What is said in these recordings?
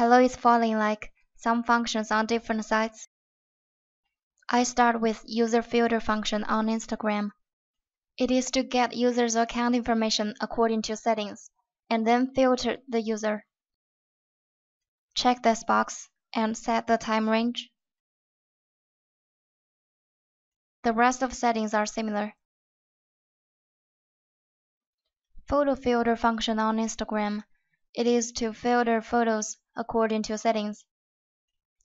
Hello is FollowingLike some functions on different sites. I start with user filter function on Instagram. It is to get users' account information according to settings, and then filter the user. Check this box and set the time range. The rest of settings are similar. Photo filter function on Instagram. It is to filter photos according to settings.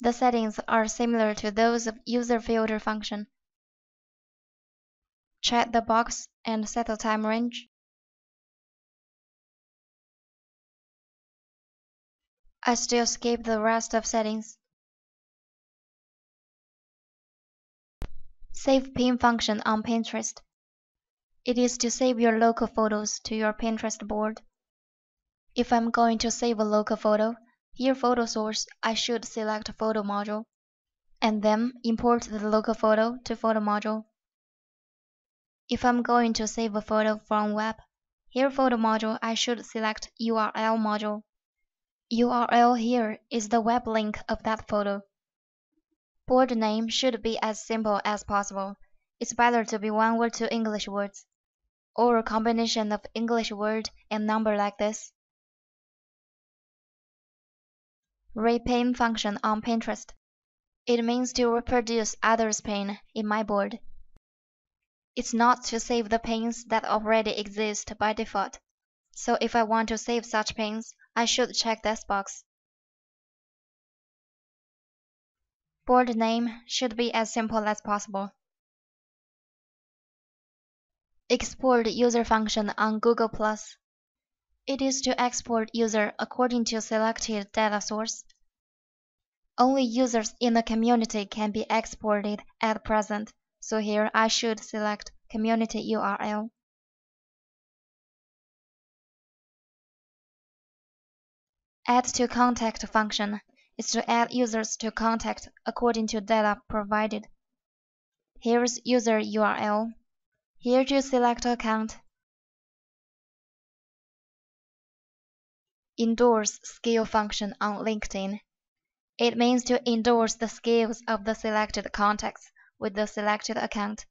The settings are similar to those of user filter function. Check the box and set the time range. I still skip the rest of settings. Save pin function on Pinterest. It is to save your local photos to your Pinterest board. If I'm going to save a local photo, here photo source, I should select photo module, and then import the local photo to photo module. If I'm going to save a photo from web, here photo module, I should select URL module. URL here is the web link of that photo. Board name should be as simple as possible. It's better to be one or two English words, or a combination of English word and number like this. Repin function on Pinterest. It means to reproduce others' pin in my board. It's not to save the pins that already exist by default. So if I want to save such pins, I should check this box. Board name should be as simple as possible. Export user function on Google+. It is to export user according to selected data source. Only users in the community can be exported at present, so here I should select community URL. Add to contact function is to add users to contact according to data provided. Here's user URL. Here to select account endorse skill function on LinkedIn. It means to endorse the skills of the selected contacts with the selected account.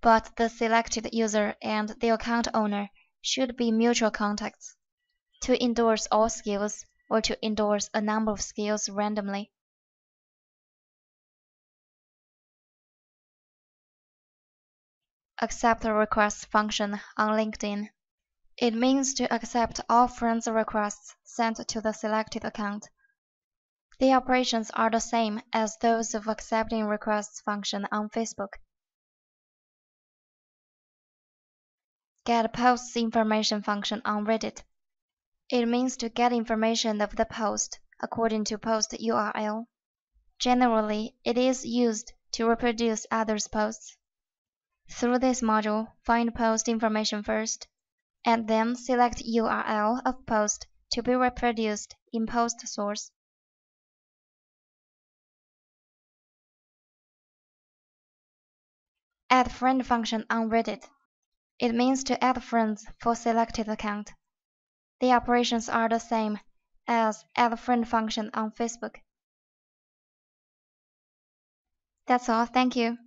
But the selected user and the account owner should be mutual contacts. To endorse all skills or to endorse a number of skills randomly. Accept request function on LinkedIn. It means to accept all friends requests sent to the selected account. The operations are the same as those of accepting requests function on Facebook. Get posts information function on Reddit. It means to get information of the post according to post URL. Generally, it is used to reproduce others' posts. Through this module, find post information first and then select URL of post to be reproduced in post source. Add friend function on Reddit. It means to add friends for selected account. The operations are the same as add friend function on Facebook. That's all, thank you.